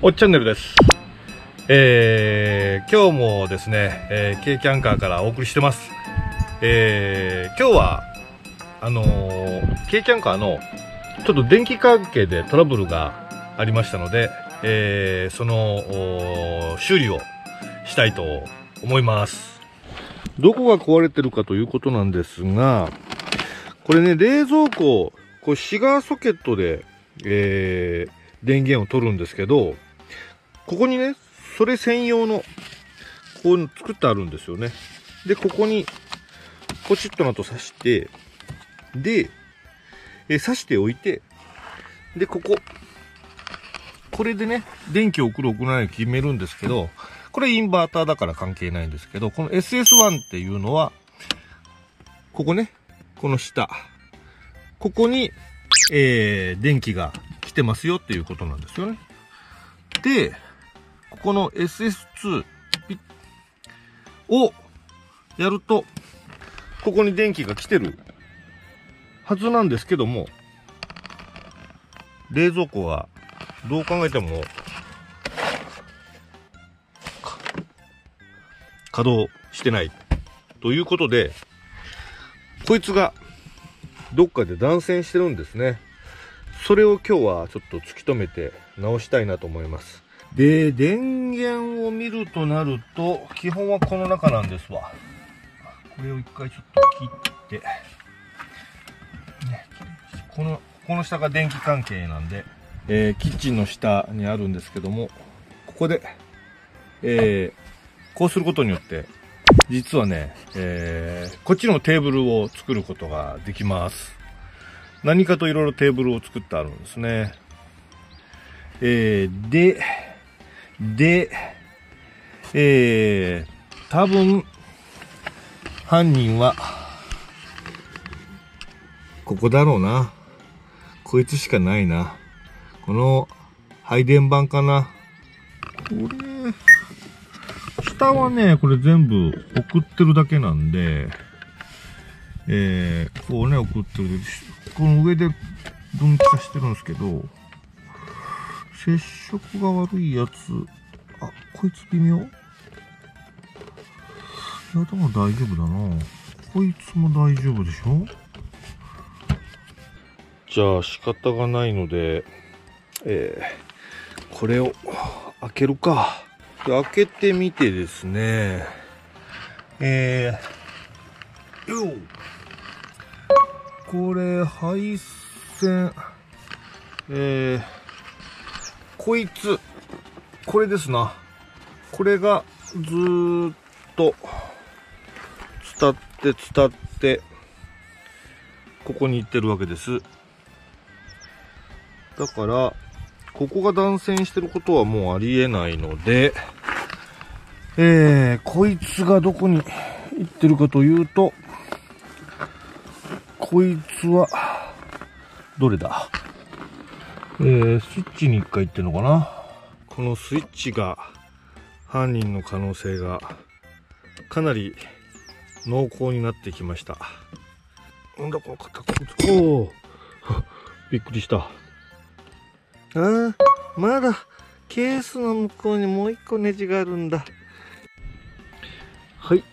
おっチャンネルです。えー、今日もですね、えー、K キャンカーからお送りしてます。えー、今日は、あのー、K キャンカーの、ちょっと電気関係でトラブルがありましたので、えー、その、修理をしたいと思います。どこが壊れてるかということなんですが、これね、冷蔵庫、これシガーソケットで、えー、電源を取るんですけど、ここにね、それ専用の、こういうの作ってあるんですよね。で、ここに、ポチッとなと刺して、で、え刺しておいて、で、ここ、これでね、電気を送る送らない決めるんですけど、これインバーターだから関係ないんですけど、この SS1 っていうのは、ここね、この下、ここに、えー、電気がてますよっていうことなんですよね。で、ここの SS2 をやると、ここに電気が来てるはずなんですけども、冷蔵庫はどう考えても稼働してないということで、こいつがどっかで断線してるんですね。それを今日はちょっと突き止めて直したいなと思います。で、電源を見るとなると、基本はこの中なんですわ。これを一回ちょっと切って、ね、この、この下が電気関係なんで、えーキッチンの下にあるんですけども、ここで、えーこうすることによって、実はね、えーこっちのテーブルを作ることができます。何かといろいろテーブルを作ってあるんですね。えーで、で、えー多分、犯人は、ここだろうな。こいつしかないな。この、配電盤かな。これ、下はね、これ全部送ってるだけなんで、えー、こうね、送ってる。この上で分岐化してるんですけど、接触が悪いやつ、あ、こいつ微妙。いや、でも大丈夫だな。こいつも大丈夫でしょ？じゃあ仕方がないので、えー、これを開けるか。開けてみてですね、えー、よう。これ、配線、えー、こいつ、これですな。これがずーっと、伝って伝って、ここに行ってるわけです。だから、ここが断線してることはもうありえないので、えー、こいつがどこに行ってるかというと、こいつは、どれだ？えー、スイッチに一回行ってるのかな？このスイッチが犯人の可能性がかなり濃厚になってきました。なんだこの方、こいつ。おお びっくりした。ああ、まだケースの向こうにもう一個ネジがあるんだ。はい。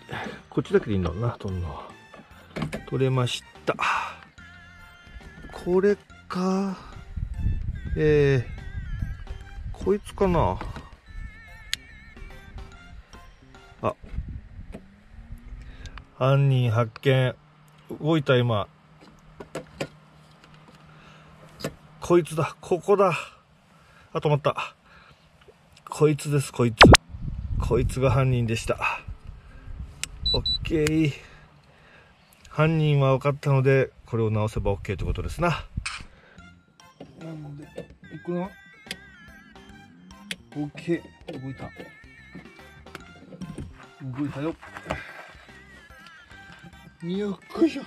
こっちだけでいいんだろうな、取るのは。取れました。これか。えー、こいつかな。あ。犯人発見。動いた今。こいつだ。ここだ。あ、止まった。こいつです、こいつ。こいつが犯人でした。オッケー。犯人は分かったので、これを直せば OK ってことですな。なので、いくな。OK。動いた。動いたよ。よっこいしょ。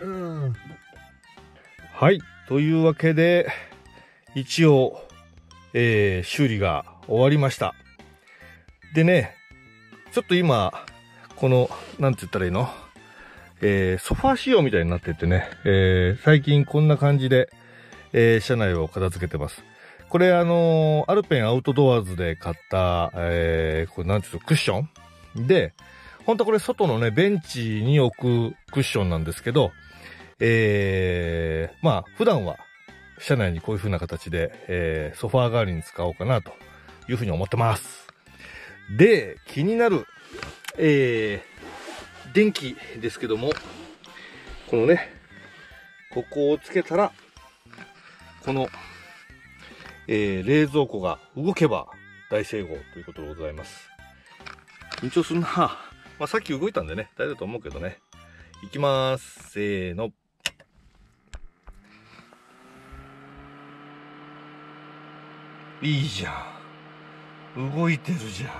うん。はい。というわけで、一応、えー、修理が終わりました。でね、ちょっと今、この、なんて言ったらいいの？えー、ソファー仕様みたいになっててね、えー、最近こんな感じで、えー、車内を片付けてます。これあのー、アルペンアウトドアーズで買った、えー、これなんていうの、クッション？で、ほんとこれ外のね、ベンチに置くクッションなんですけど、えー、まあ、普段は、車内にこういう風な形で、えー、ソファー代わりに使おうかなという風に思ってます。で、気になる、えー、電気ですけども、このね、ここをつけたら、この、えー、冷蔵庫が動けば大成功ということでございます。緊張するなまあ、さっき動いたんでね、大丈夫と思うけどね。いきます。せーの。いいじゃん。動いてるじゃん。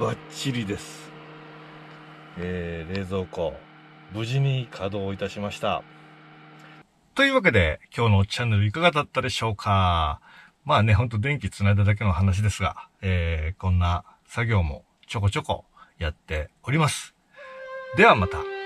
バッチリです。えー、冷蔵庫、無事に稼働いたしました。というわけで、今日のチャンネルいかがだったでしょうかまあね、ほんと電気つないだだけの話ですが、えー、こんな作業もちょこちょこやっております。ではまた。